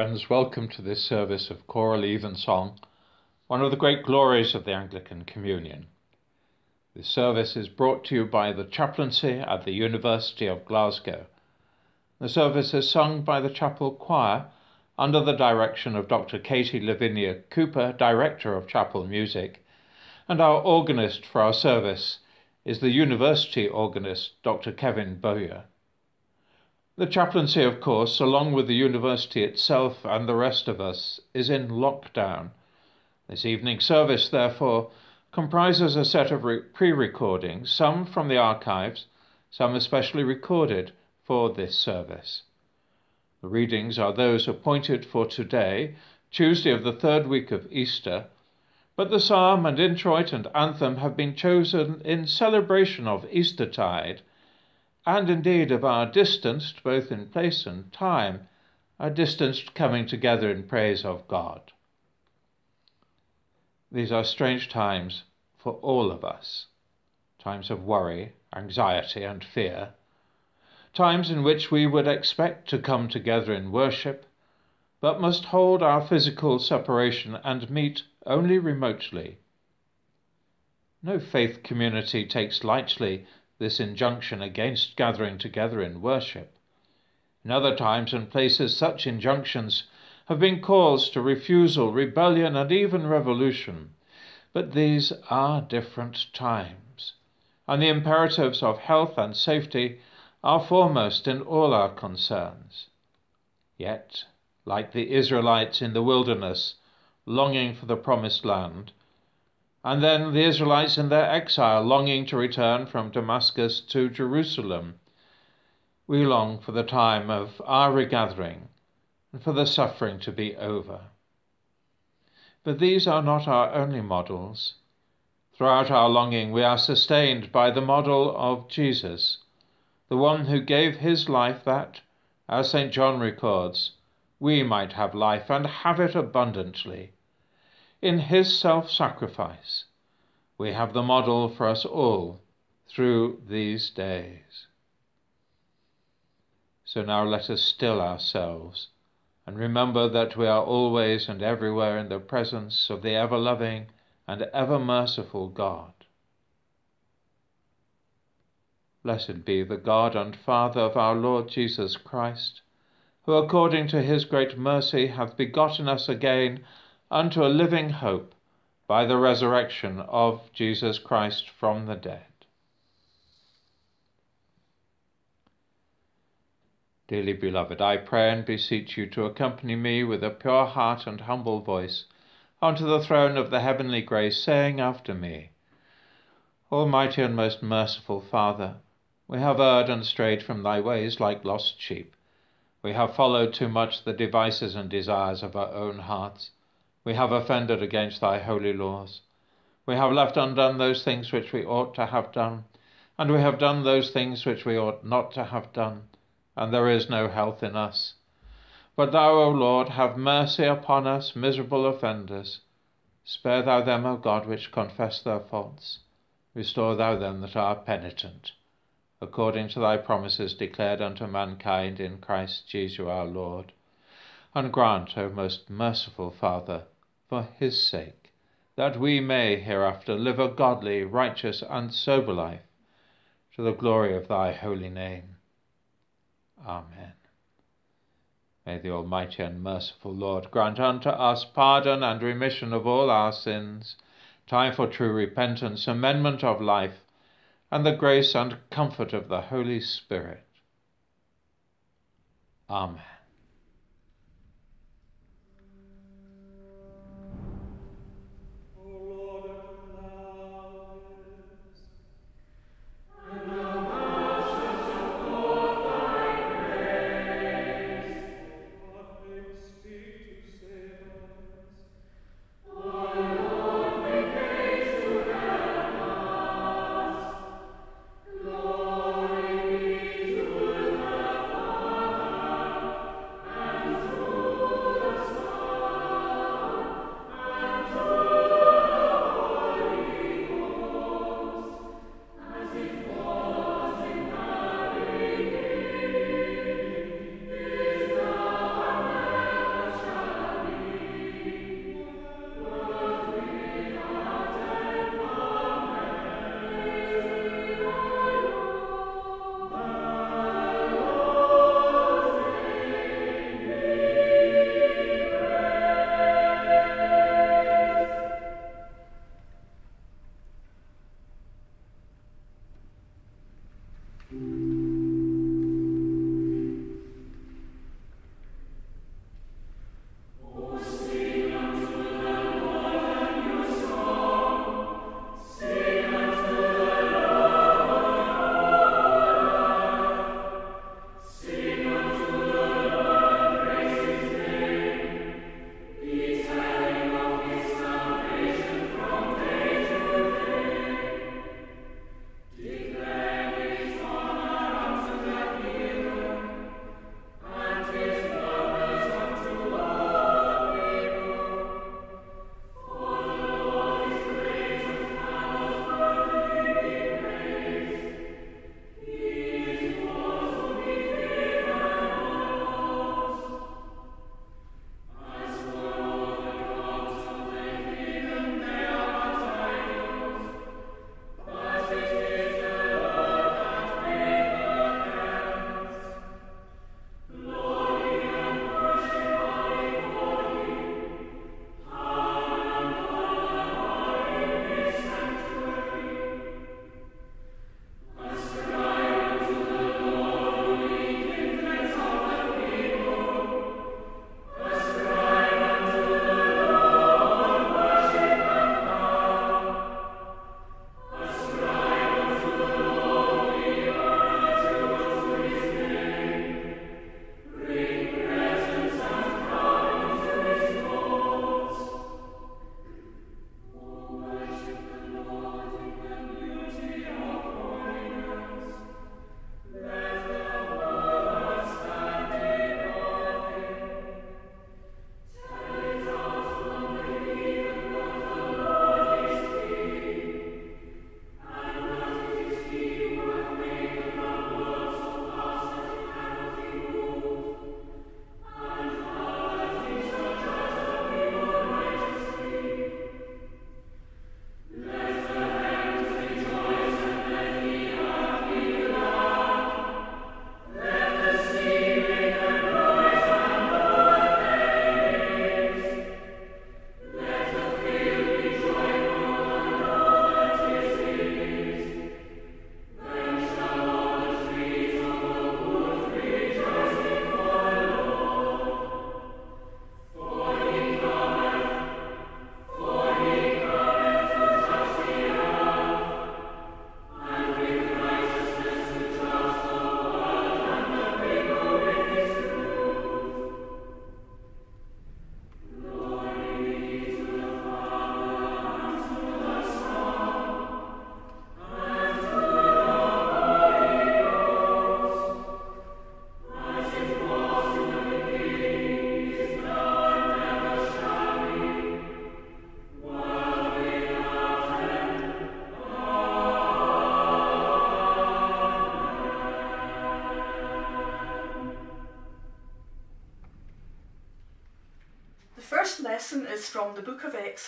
Friends, welcome to this service of choral evensong, one of the great glories of the Anglican Communion. This service is brought to you by the chaplaincy at the University of Glasgow. The service is sung by the chapel choir under the direction of Dr. Katie Lavinia Cooper, Director of Chapel Music, and our organist for our service is the university organist Dr. Kevin Bowyer. The chaplaincy, of course, along with the university itself and the rest of us, is in lockdown. This evening service, therefore, comprises a set of re- pre recordings, some from the archives, some especially recorded for this service. The readings are those appointed for today, Tuesday of the third week of Easter, but the psalm and introit and anthem have been chosen in celebration of Eastertide and indeed of our distanced, both in place and time, our distanced coming together in praise of God. These are strange times for all of us times of worry, anxiety, and fear, times in which we would expect to come together in worship, but must hold our physical separation and meet only remotely. No faith community takes lightly this injunction against gathering together in worship. In other times and places, such injunctions have been cause to refusal, rebellion, and even revolution. But these are different times, and the imperatives of health and safety are foremost in all our concerns. Yet, like the Israelites in the wilderness, longing for the promised land, and then the Israelites in their exile, longing to return from Damascus to Jerusalem. We long for the time of our regathering and for the suffering to be over. But these are not our only models. Throughout our longing, we are sustained by the model of Jesus, the one who gave his life that, as St. John records, we might have life and have it abundantly in his self sacrifice, we have the model for us all through these days. So now let us still ourselves and remember that we are always and everywhere in the presence of the ever loving and ever merciful God. Blessed be the God and Father of our Lord Jesus Christ, who according to his great mercy hath begotten us again unto a living hope by the resurrection of Jesus Christ from the dead. Dearly beloved, I pray and beseech you to accompany me with a pure heart and humble voice unto the throne of the heavenly grace, saying after me, Almighty and most merciful Father, we have erred and strayed from thy ways like lost sheep. We have followed too much the devices and desires of our own hearts we have offended against thy holy laws. We have left undone those things which we ought to have done, and we have done those things which we ought not to have done, and there is no health in us. But thou, O Lord, have mercy upon us, miserable offenders. Spare thou them, O God, which confess their faults. Restore thou them that are penitent, according to thy promises declared unto mankind in Christ Jesus our Lord and grant, O most merciful Father, for his sake, that we may hereafter live a godly, righteous, and sober life, to the glory of thy holy name. Amen. May the Almighty and merciful Lord grant unto us pardon and remission of all our sins, time for true repentance, amendment of life, and the grace and comfort of the Holy Spirit. Amen.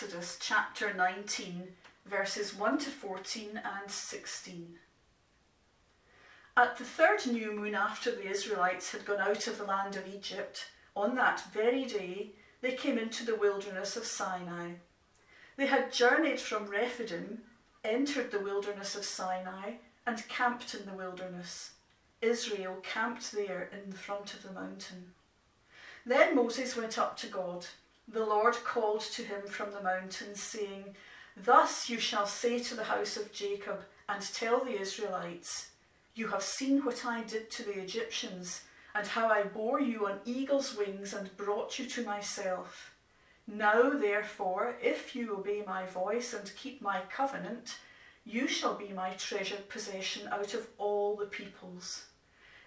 Exodus, chapter 19, verses 1 to 14 and 16. At the third new moon after the Israelites had gone out of the land of Egypt, on that very day they came into the wilderness of Sinai. They had journeyed from Rephidim, entered the wilderness of Sinai, and camped in the wilderness. Israel camped there in the front of the mountain. Then Moses went up to God. The Lord called to him from the mountain, saying, Thus you shall say to the house of Jacob, and tell the Israelites, You have seen what I did to the Egyptians, and how I bore you on eagle's wings and brought you to myself. Now, therefore, if you obey my voice and keep my covenant, you shall be my treasured possession out of all the peoples.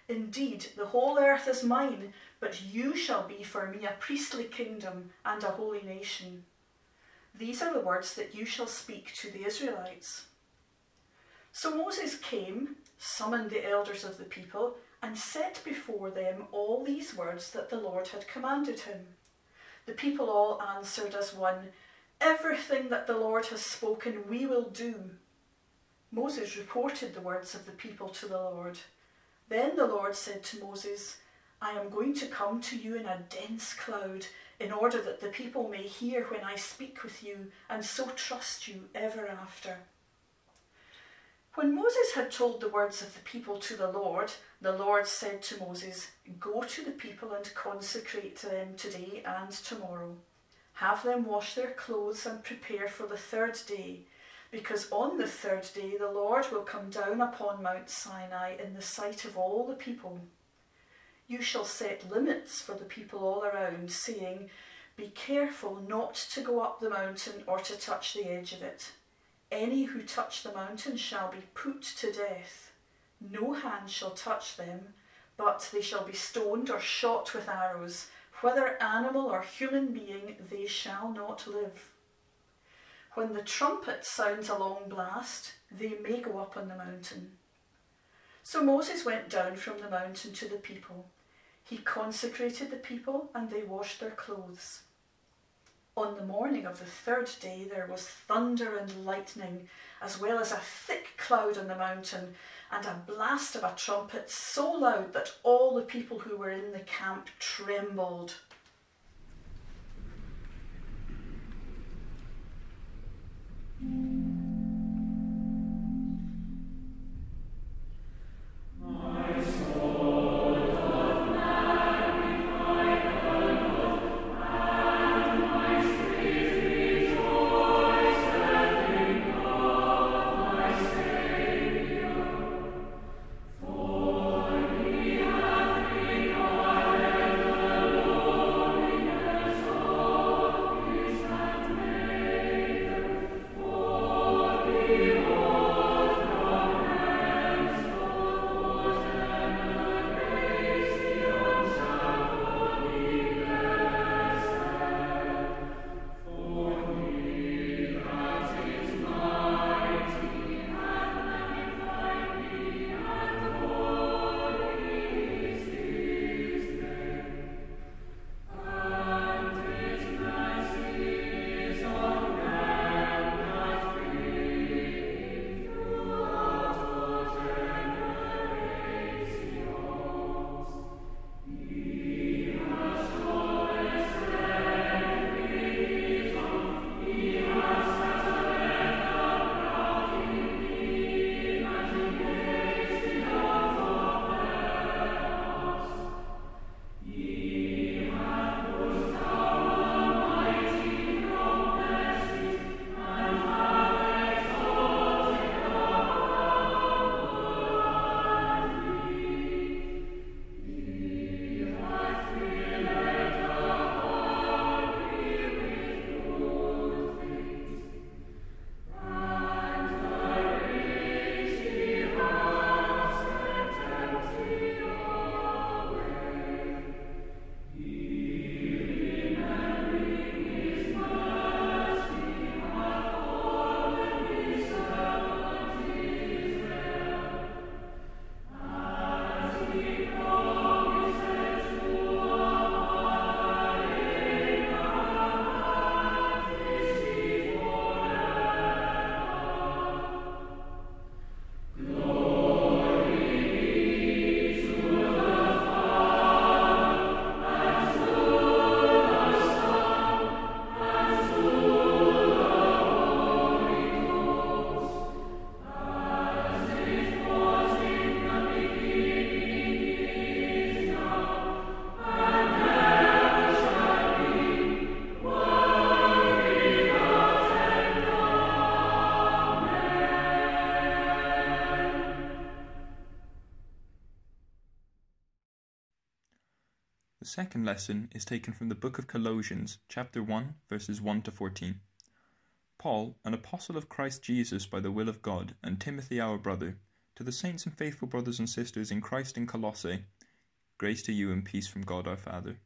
Indeed, the whole earth is mine, but you shall be for me a priestly kingdom and a holy nation. These are the words that you shall speak to the Israelites. So Moses came, summoned the elders of the people, and set before them all these words that the Lord had commanded him. The people all answered as one, Everything that the Lord has spoken we will do. Moses reported the words of the people to the Lord. Then the Lord said to Moses, I am going to come to you in a dense cloud, in order that the people may hear when I speak with you, and so trust you ever after. When Moses had told the words of the people to the Lord, the Lord said to Moses, Go to the people and consecrate them today and tomorrow. Have them wash their clothes and prepare for the third day because on the third day the Lord will come down upon Mount Sinai in the sight of all the people. You shall set limits for the people all around, saying, Be careful not to go up the mountain or to touch the edge of it. Any who touch the mountain shall be put to death. No hand shall touch them, but they shall be stoned or shot with arrows. Whether animal or human being, they shall not live. When the trumpet sounds a long blast, they may go up on the mountain. So Moses went down from the mountain to the people. He consecrated the people, and they washed their clothes. On the morning of the third day there was thunder and lightning, as well as a thick cloud on the mountain, and a blast of a trumpet so loud that all the people who were in the camp trembled. The second lesson is taken from the book of Colossians, chapter 1, verses 1 to 14. Paul, an apostle of Christ Jesus by the will of God, and Timothy our brother, to the saints and faithful brothers and sisters in Christ in Colossae, grace to you and peace from God our Father.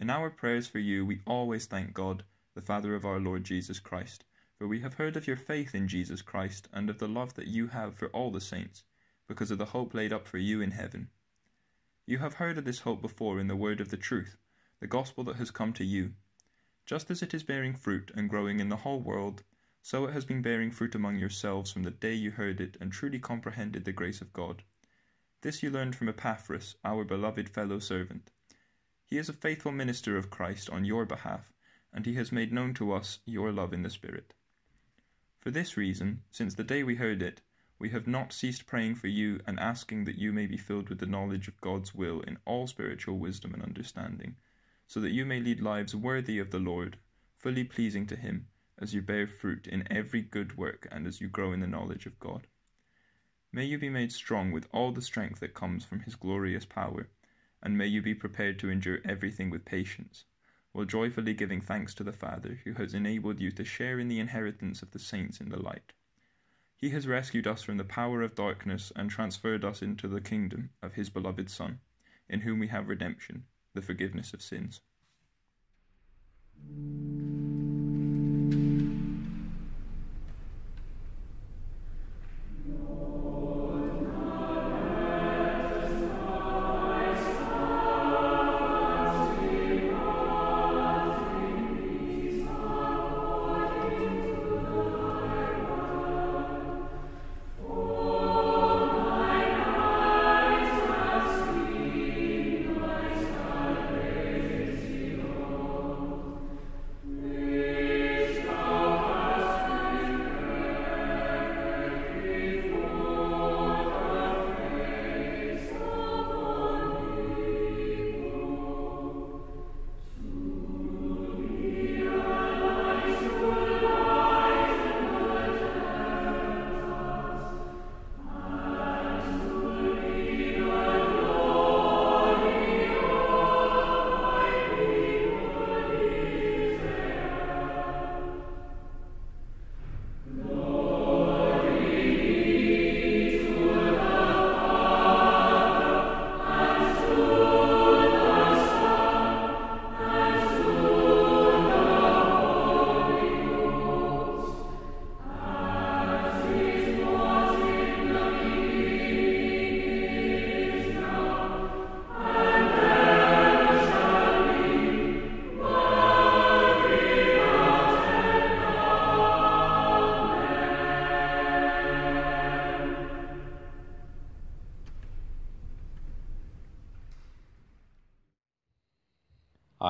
In our prayers for you, we always thank God, the Father of our Lord Jesus Christ, for we have heard of your faith in Jesus Christ and of the love that you have for all the saints, because of the hope laid up for you in heaven. You have heard of this hope before in the word of the truth, the gospel that has come to you. Just as it is bearing fruit and growing in the whole world, so it has been bearing fruit among yourselves from the day you heard it and truly comprehended the grace of God. This you learned from Epaphras, our beloved fellow servant. He is a faithful minister of Christ on your behalf, and he has made known to us your love in the Spirit. For this reason, since the day we heard it, we have not ceased praying for you and asking that you may be filled with the knowledge of God's will in all spiritual wisdom and understanding, so that you may lead lives worthy of the Lord, fully pleasing to Him, as you bear fruit in every good work and as you grow in the knowledge of God. May you be made strong with all the strength that comes from His glorious power, and may you be prepared to endure everything with patience, while joyfully giving thanks to the Father who has enabled you to share in the inheritance of the saints in the light. He has rescued us from the power of darkness and transferred us into the kingdom of His beloved Son, in whom we have redemption, the forgiveness of sins.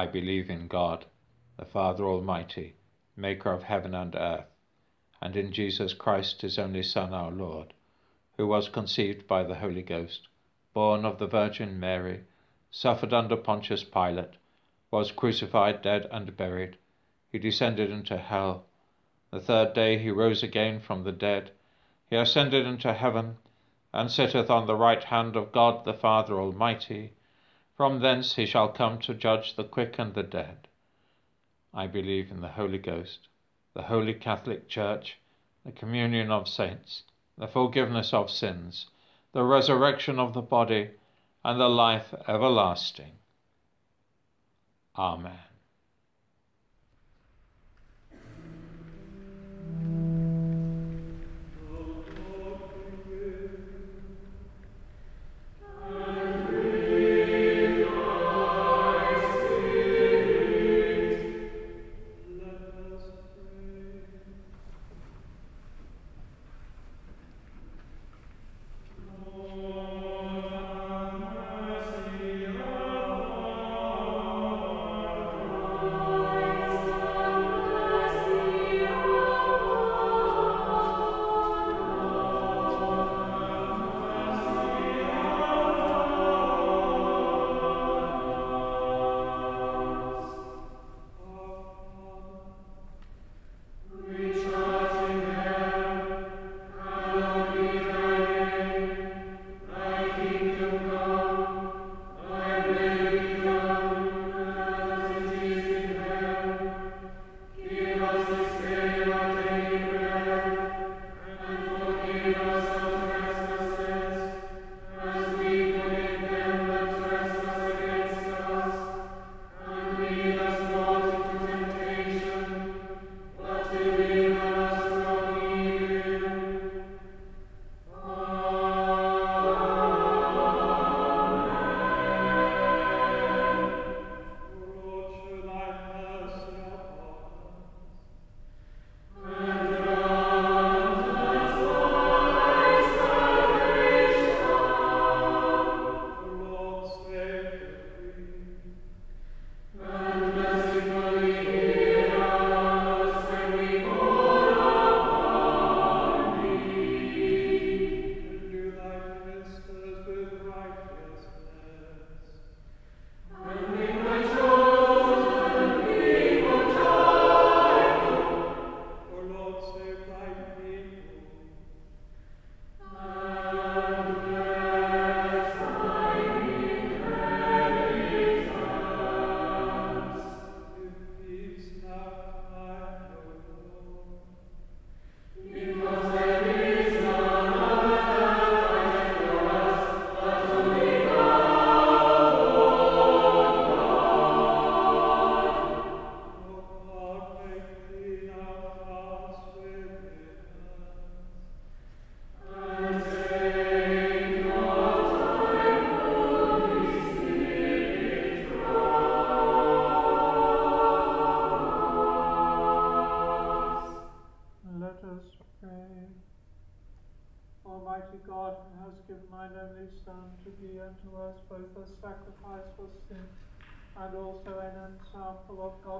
I believe in God, the Father Almighty, maker of heaven and earth, and in Jesus Christ, his only Son, our Lord, who was conceived by the Holy Ghost, born of the Virgin Mary, suffered under Pontius Pilate, was crucified, dead, and buried. He descended into hell. The third day he rose again from the dead. He ascended into heaven, and sitteth on the right hand of God the Father Almighty. From thence he shall come to judge the quick and the dead. I believe in the Holy Ghost, the Holy Catholic Church, the communion of saints, the forgiveness of sins, the resurrection of the body, and the life everlasting. Amen.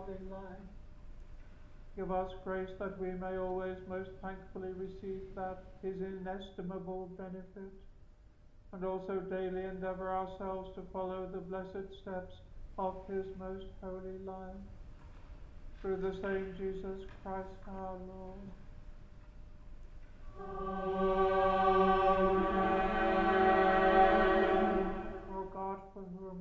Example of godly life. Give us grace that we may always most thankfully receive that his inestimable benefit, and also daily endeavour ourselves to follow the blessed steps of his most holy life. Through the same Jesus Christ our Lord. O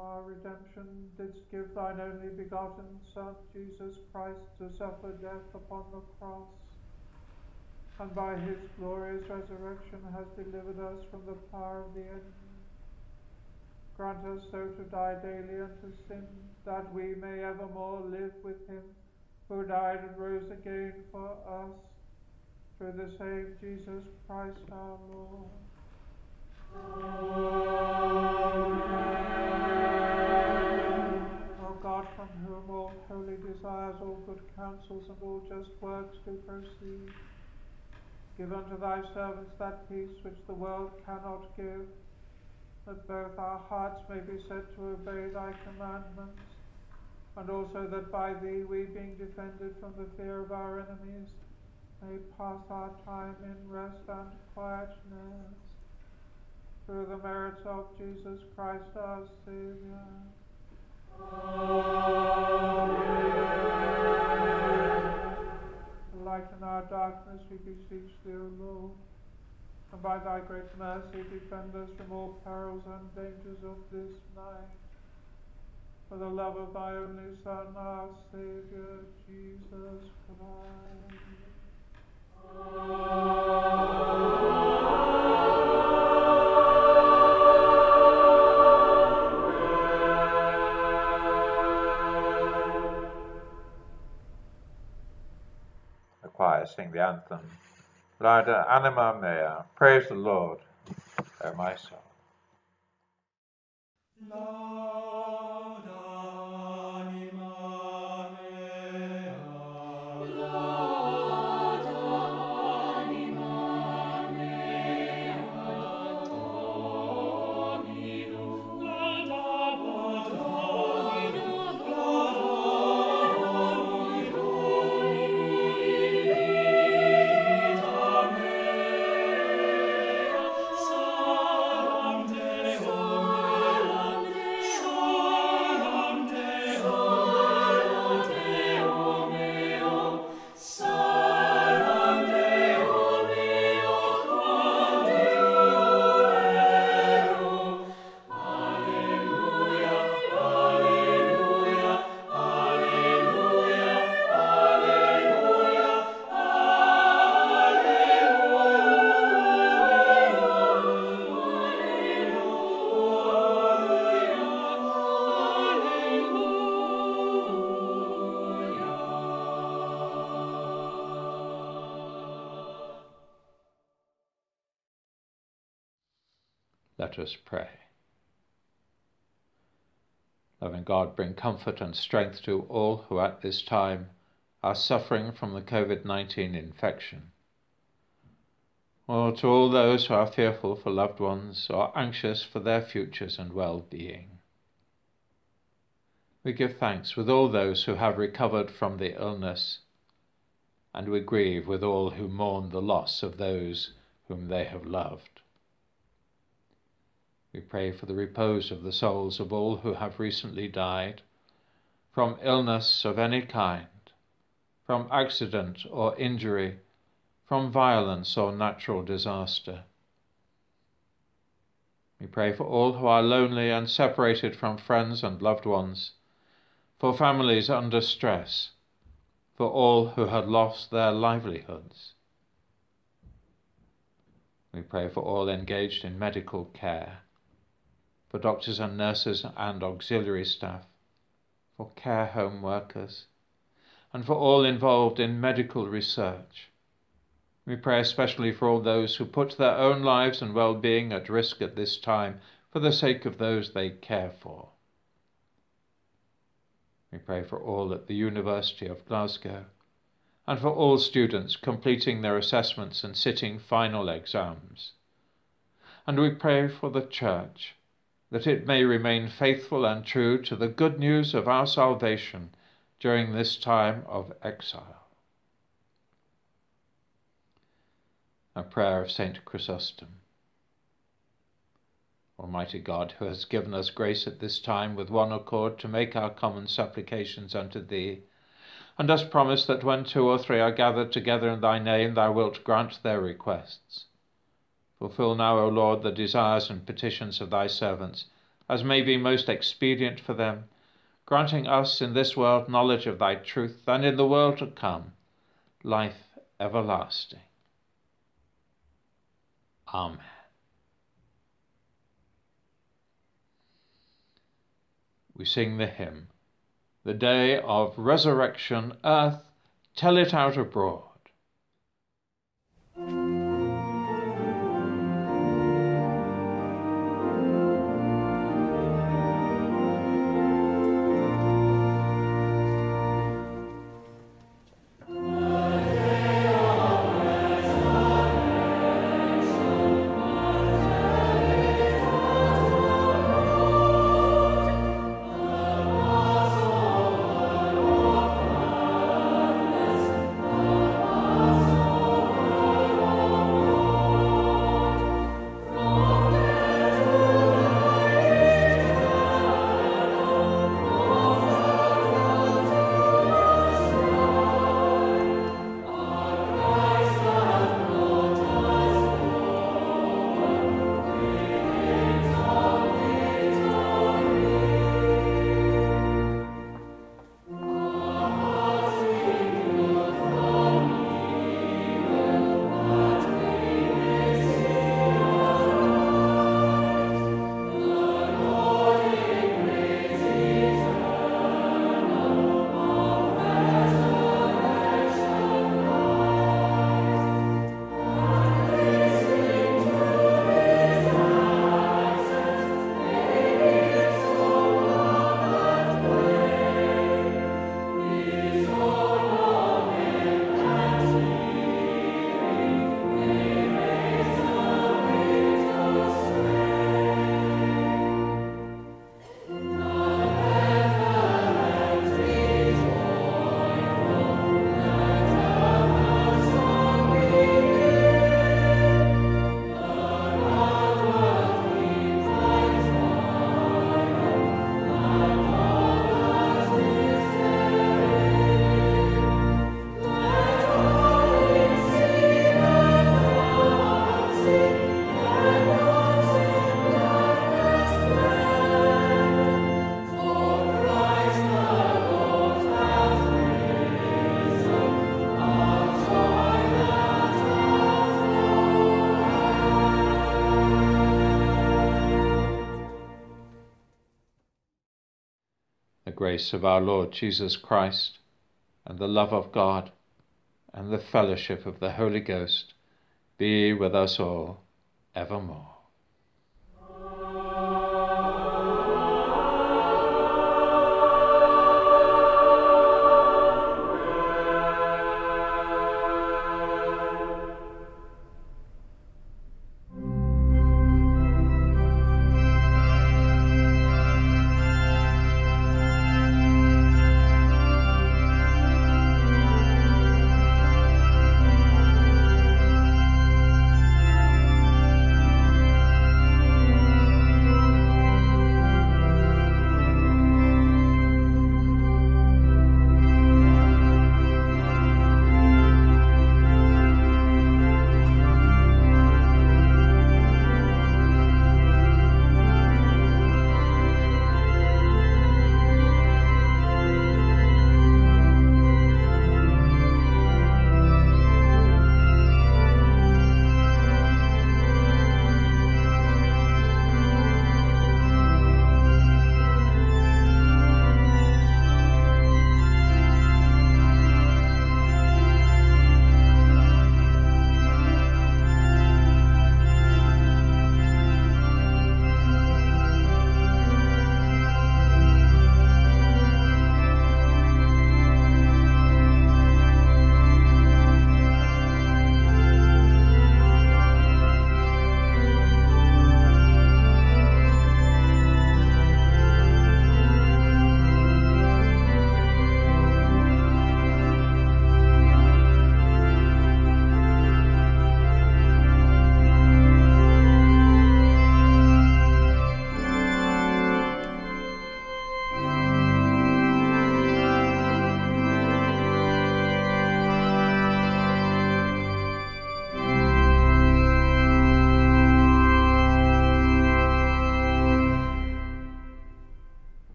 our redemption didst give thine only begotten Son, Jesus Christ, to suffer death upon the cross, and by his glorious resurrection has delivered us from the power of the enemy. Grant us so to die daily unto sin, that we may evermore live with him, who died and rose again for us through the same Jesus Christ our Lord. O God, from whom all holy desires, all good counsels, and all just works do proceed, give unto thy servants that peace which the world cannot give, that both our hearts may be set to obey thy commandments, and also that by thee we, being defended from the fear of our enemies, may pass our time in rest and quietness. Through the merits of Jesus Christ our Saviour. Amen. Lighten our darkness, we beseech thee, O Lord, and by thy great mercy defend us from all perils and dangers of this night. For the love of thy only Son, our Saviour, Jesus Christ. The sing the anthem. Lauda anima mea. Praise the Lord, O my soul. Let us pray. Loving God, bring comfort and strength to all who at this time are suffering from the COVID 19 infection, or to all those who are fearful for loved ones or anxious for their futures and well being. We give thanks with all those who have recovered from the illness, and we grieve with all who mourn the loss of those whom they have loved. We pray for the repose of the souls of all who have recently died from illness of any kind, from accident or injury, from violence or natural disaster. We pray for all who are lonely and separated from friends and loved ones, for families under stress, for all who had lost their livelihoods. We pray for all engaged in medical care for doctors and nurses and auxiliary staff, for care home workers, and for all involved in medical research. We pray especially for all those who put their own lives and well being at risk at this time for the sake of those they care for. We pray for all at the University of Glasgow and for all students completing their assessments and sitting final exams And we pray for the Church, that it may remain faithful and true to the good news of our salvation during this time of exile. A prayer of St. Chrysostom. Almighty God, who has given us grace at this time with one accord to make our common supplications unto Thee, and dost promise that when two or three are gathered together in Thy name, Thou wilt grant their requests. Fulfill now, O Lord, the desires and petitions of Thy servants, as may be most expedient for them, granting us in this world knowledge of Thy truth, and in the world to come, life everlasting. Amen. We sing the hymn, The Day of Resurrection, Earth, tell it out abroad. Grace of our Lord Jesus Christ, and the love of God, and the fellowship of the Holy Ghost be with us all evermore.